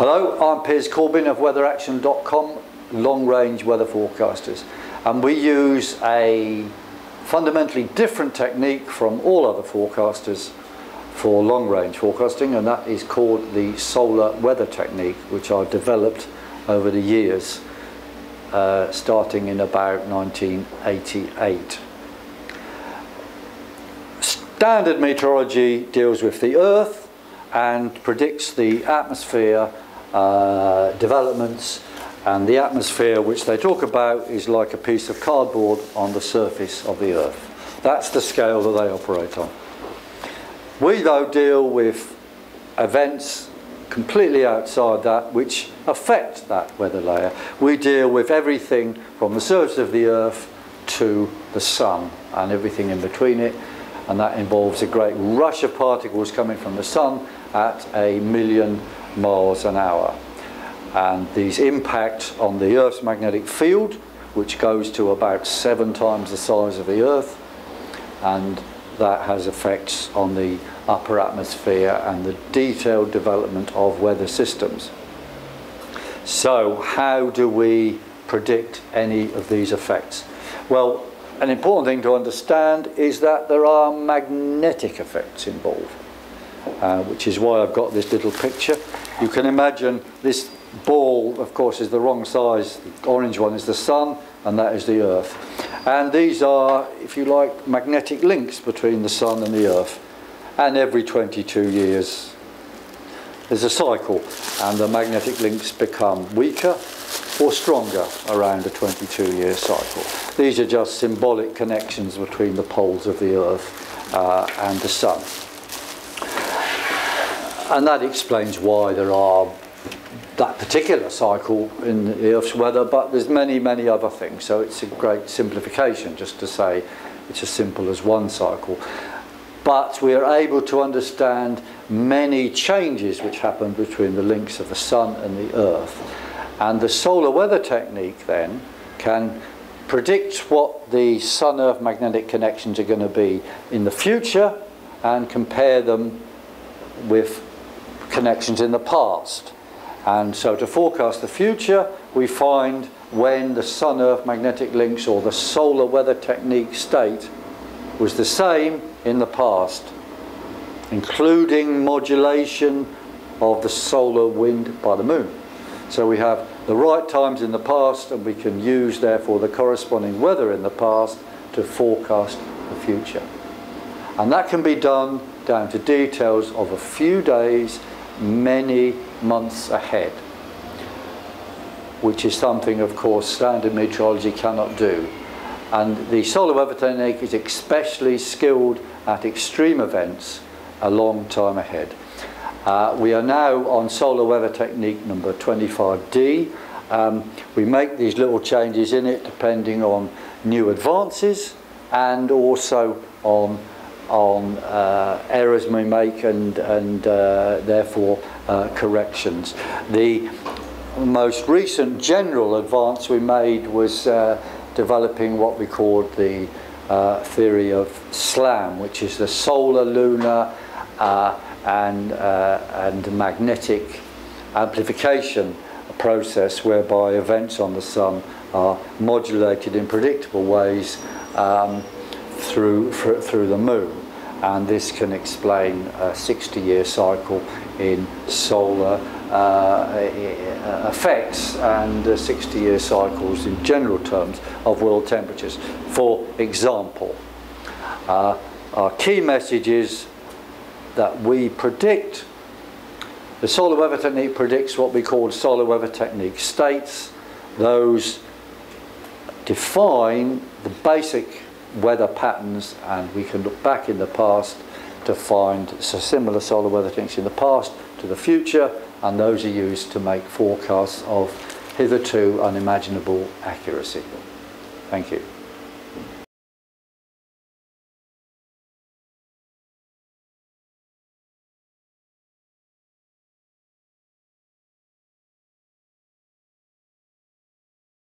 Hello, I'm Piers Corbyn of weatheraction.com, long range weather forecasters. And we use a fundamentally different technique from all other forecasters for long range forecasting, and that is called the solar weather technique, which I've developed over the years, uh, starting in about 1988. Standard meteorology deals with the Earth and predicts the atmosphere uh, developments and the atmosphere which they talk about is like a piece of cardboard on the surface of the earth. That's the scale that they operate on. We though deal with events completely outside that which affect that weather layer. We deal with everything from the surface of the earth to the sun and everything in between it and that involves a great rush of particles coming from the sun at a million miles an hour. And these impact on the Earth's magnetic field, which goes to about seven times the size of the Earth, and that has effects on the upper atmosphere and the detailed development of weather systems. So how do we predict any of these effects? Well, an important thing to understand is that there are magnetic effects involved uh, which is why I've got this little picture. You can imagine this ball, of course, is the wrong size. The orange one is the sun, and that is the earth. And these are, if you like, magnetic links between the sun and the earth. And every 22 years, there's a cycle, and the magnetic links become weaker or stronger around a 22 year cycle. These are just symbolic connections between the poles of the earth uh, and the sun and that explains why there are that particular cycle in the Earth's weather, but there's many, many other things. So it's a great simplification just to say it's as simple as one cycle. But we are able to understand many changes which happen between the links of the sun and the Earth. And the solar weather technique then can predict what the sun-earth magnetic connections are going to be in the future and compare them with connections in the past. And so to forecast the future, we find when the Sun-Earth magnetic links or the solar weather technique state was the same in the past, including modulation of the solar wind by the moon. So we have the right times in the past and we can use therefore the corresponding weather in the past to forecast the future. And that can be done down to details of a few days many months ahead, which is something, of course, standard meteorology cannot do. And the solar weather technique is especially skilled at extreme events a long time ahead. Uh, we are now on solar weather technique number 25D. Um, we make these little changes in it depending on new advances and also on on uh, errors we make and, and uh, therefore uh, corrections. The most recent general advance we made was uh, developing what we called the uh, theory of SLAM, which is the solar, lunar uh, and, and magnetic amplification process whereby events on the sun are modulated in predictable ways um, through, through the moon and this can explain a 60 year cycle in solar uh, effects and 60 year cycles in general terms of world temperatures. For example, uh, our key message is that we predict, the solar weather technique predicts what we call solar weather technique states. Those define the basic weather patterns and we can look back in the past to find similar solar weather things in the past to the future and those are used to make forecasts of hitherto unimaginable accuracy. Thank you.